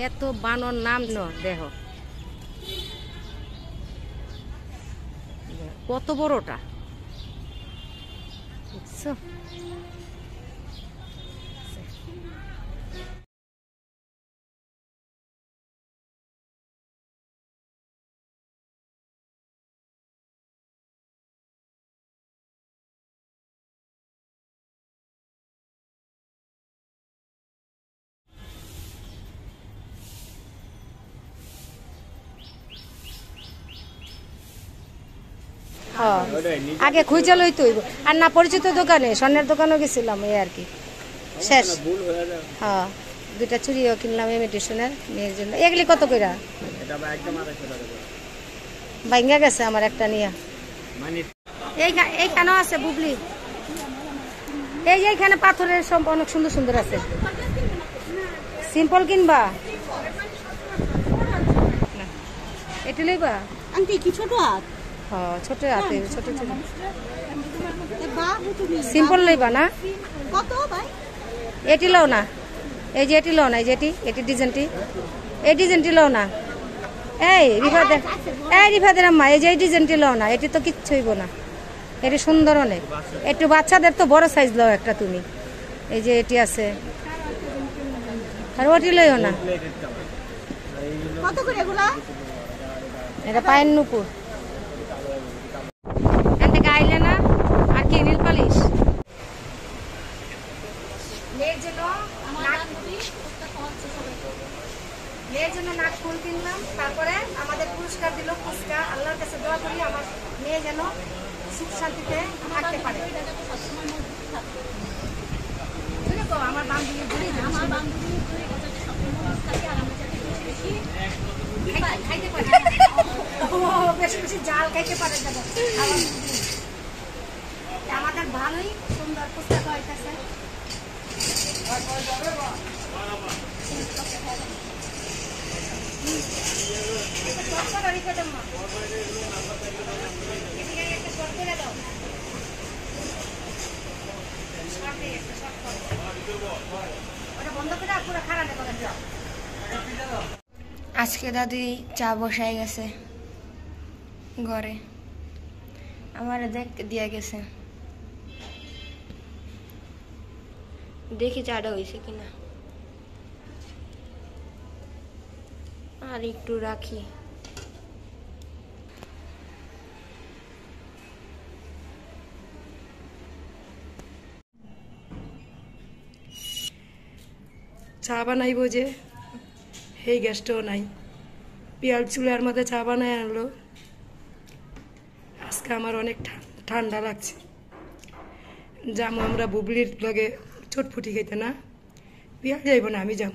এত বানর নাম ন দেহ কত বড়টা আগে খুঁজে লই তুই আর না, পরিচিত দোকানে, স্বর্ণের দোকানেও গেছিলাম এই আর কি। শেষ। হয়ে হ্যাঁ দুইটা চুড়িও কিনলাম ইমিটেশনের মেয়ের জন্য। এগুলি কত কইরা। ভাঙ্গা গেছে আমার একটা নিয়ে। এই এইখানেও আছে বুবলি। এই যে এইখানে পাথরের সব অনেক সুন্দর সুন্দর আছে। সিম্পল কিনবা। এটি লইবা? আন্টি, কি ছোট হাত? হ্যাঁ ছোট হাতে ছোট ছোট সিম্পল লইবা না? কত ভাই? এটি লও না। এই যে এটি লও না এই যে এটি এটি ডিজাইনটি। এই ডিজাইনটি লও না। এই রিফাদের এই রিফাদের আম্মা এই যে এই ডিজাইনটি লও না এটি তো কিচ্ছু হইব না। এটি সুন্দর অনেক। একটু বাচ্চাদের তো বড় সাইজ লও একটা তুমি। এই যে এটি আছে। আর ওটি লইও না। কত করে এগুলা? এটা পায়ের নুপুর এখান থেকে আইলে না আর কি নীল পালিশ মেয়ের জন্য নাক মেয়ের জন্য নাক ফুল কিনলাম তারপরে আমাদের পুরস্কার দিল ফুচকা। আল্লাহর কাছে দোয়া করি আমার মেয়ে যেন সুখ শান্তিতে থাকতে পারে। আমার বান্ধবী আমার বান্ধবী খাইতে পারে। বেশি বেশি জাল খাইতে পারে যেন। আমাদের ভালোই সুন্দর পুস্তক হইতেছে বন্ধ করে আর পুরো খারাপ করে দিও আজকে দাদি চা বসাই গেছে ঘরে। আমার দেখ দিয়া গেছে। দেখি চাটা হয়েছে কিনা। আর একটু রাখি। চা বানাইব যে। সেই গ্যাসটাও নাই। পিয়াল চুলার মধ্যে চা বানাই আনলো। আজকে আমার অনেক ঠান্ডা লাগছে। যাব আমরা বুবলির লগে চটফুটি খাইতে না? পিয়াল যাইব না আমি যাব